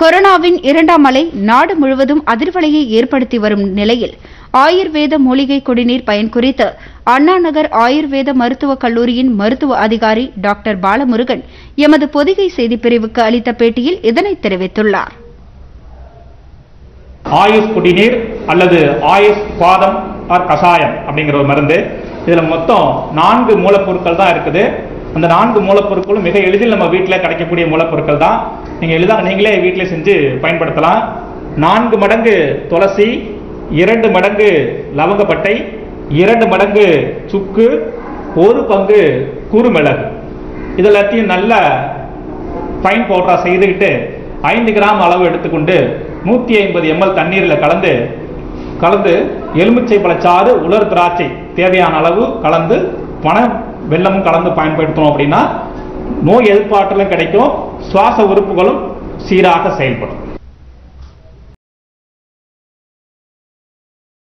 கொரோனாவின் இரண்டாம் அலை நாடு முழுவதும் அதிர்வலையை ஏற்படுத்தி வரும் நிலையில் ஆயுர்வேத மூலிகை குடிநீர் பயன் குறித்து அண்ணாநகர் ஆயுர்வேத மருத்துவக் கல்லூரியின் மருத்துவ அதிகாரி டாக்டர் பாலமுருகன் எமது பொதிகை செய்திப்பிரிவுக்கு அளித்த பேட்டியில் இதனை தெரிவித்துள்ளார். ஆயுஷ் குடிநீர் அல்லது ஆயுஷ் பாதம் ஆர் கஷாயம் அப்படிங்கிற ஒரு மருந்து. இதுல மொத்தம் நான்கு மூலப்பொருட்கள் தான் இருக்குது. அந்த நான்கு மூலப்பொருட்களும் மிக எளிதில் நம்ம வீட்டில் கிடைக்கக்கூடிய மூலப்பொருட்கள் தான். நீங்கள் எளிதாக நீங்களே வீட்டிலே செஞ்சு பயன்படுத்தலாம். நான்கு மடங்கு துளசி இரண்டு மடங்கு லவங்கப்பட்டை இரண்டு மடங்கு சுக்கு ஒரு பங்கு குறுமிளகு. இதெல்லாத்தையும் நல்ல ஃபைன் பவுடராக செய்துக்கிட்டு ஐந்து கிராம் அளவு எடுத்துக்கொண்டு நூற்றி ஐம்பது எம்எல் தண்ணீரில் கலந்து கலந்து எலுமிச்சை பழச்சாறு உலர் திராட்சை தேவையான அளவு கலந்து பண வெல்லமும் கலந்து பயன்படுத்தணும் அப்படின்னா நோய் எதிர்ப்பாற்றலும் கிடைக்கும். சுவாச உறுப்புகளும் சீராக செயல்படும்.